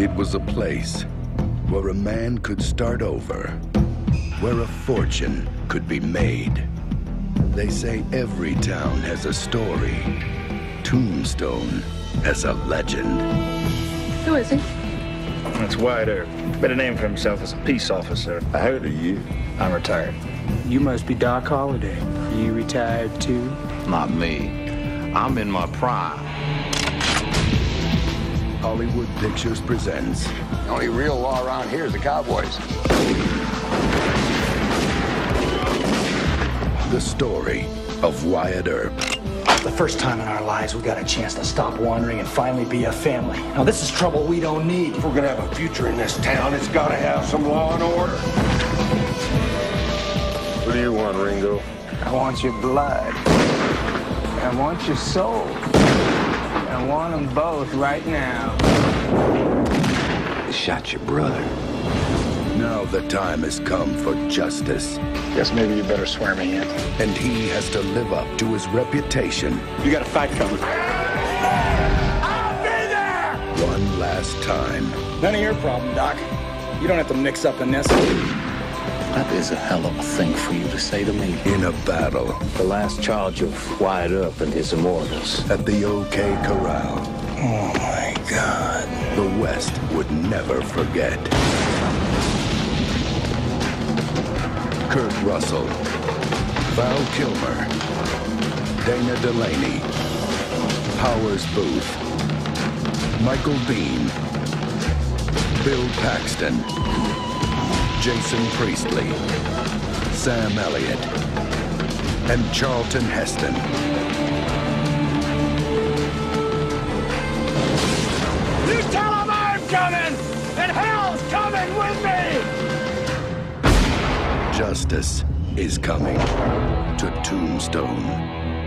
It was a place where a man could start over, where a fortune could be made. They say every town has a story. Tombstone has a legend. Who is he? That's Wyatt Earp. Better name for himself as a peace officer. I heard of you. I'm retired. You must be Doc Holliday. You retired too? Not me. I'm in my prime. Hollywood Pictures presents The only real law around here is the Cowboys. the story of Wyatt Earp. The first time in our lives we got a chance to stop wandering and finally be a family. Now this is trouble we don't need. If we're gonna have a future in this town, it's gotta have some law and order. What do you want, Ringo? I want your blood. I want your soul. I want them both right now. They shot your brother. Now the time has come for justice, Guess maybe you better swear me in. and he has to live up to his reputation You got a fight coming. I'll be there! One last time. None of your problem, Doc. You don't have to mix up in this. That is a hell of a thing for you to say to me. In a battle The last charge of Wyatt Earp and his immortals. at the OK Corral, Oh my God. the West would never forget. Kurt Russell, Val Kilmer, Dana Delany, Powers Boothe, Michael Biehn, Bill Paxton, Jason Priestley, Sam Elliott, and Charlton Heston. You tell them I'm coming, and hell's coming with me! Justice is coming to Tombstone.